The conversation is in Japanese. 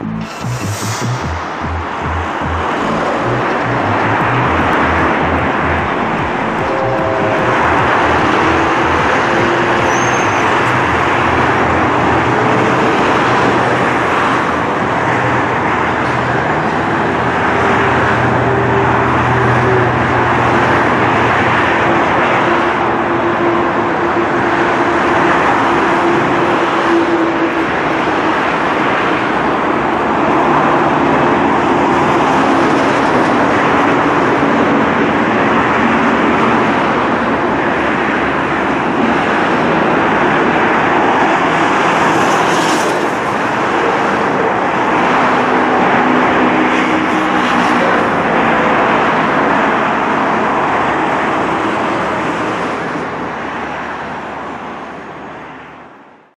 you